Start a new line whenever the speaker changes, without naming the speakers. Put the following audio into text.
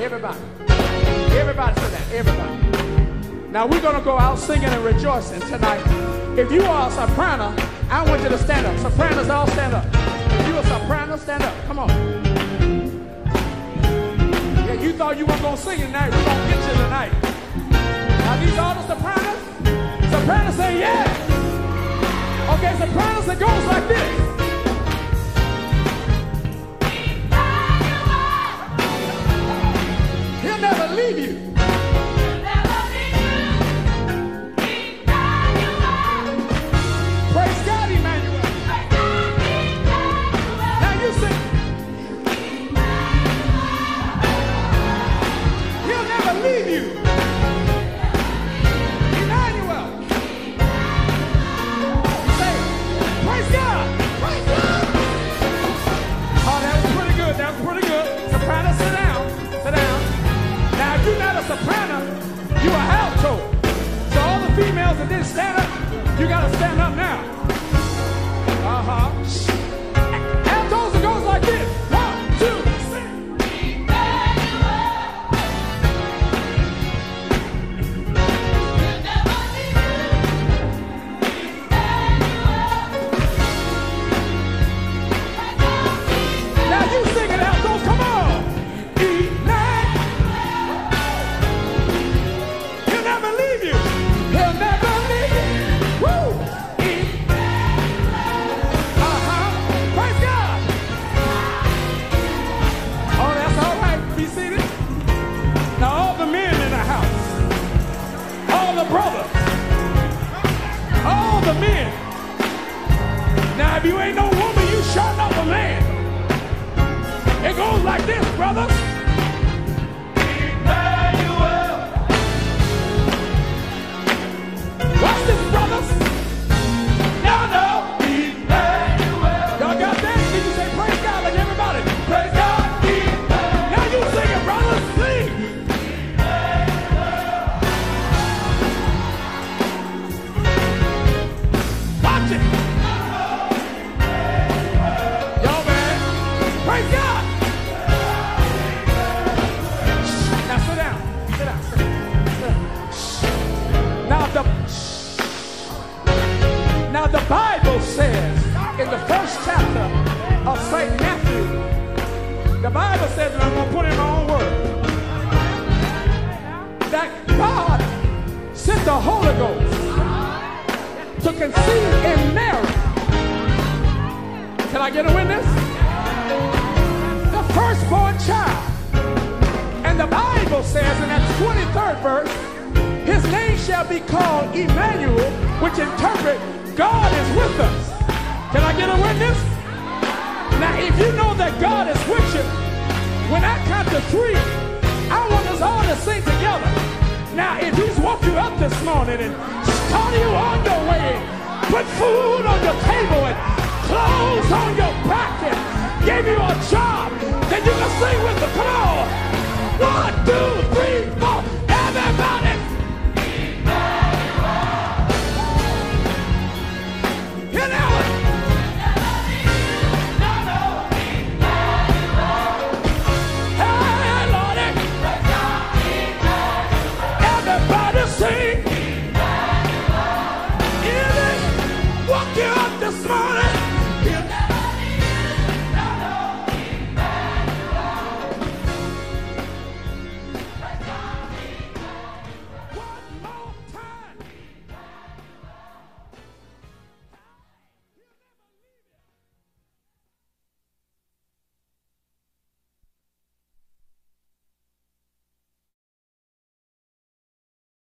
Everybody. Everybody say that. Everybody. Now we're going to go out singing and rejoicing tonight. If you are a soprano, I want you to stand up. Sopranos, all stand up. If you a soprano, stand up. Come on. Yeah, you thought you weren't going to sing tonight. We're going to get you tonight. Now these are the sopranos. Sopranos say yes. Okay, sopranos, it goes like this. That didn't stand up, you gotta stand up now. Now if you ain't no woman, you sure enough a man. It goes like this, brothers. St. Matthew, the Bible says, and I'm gonna put it in my own word, that God sent the Holy Ghost to conceive in Mary. Can I get a witness? The firstborn child. And the Bible says in that 23rd verse, his name shall be called Emmanuel, which interpret God is with us. Can I get a witness? Now, if you know that God is with you, when I count to three, I want us all to sing together. Now, if he's woke you up this morning and started you on your way, put food on your table and clothes on your oh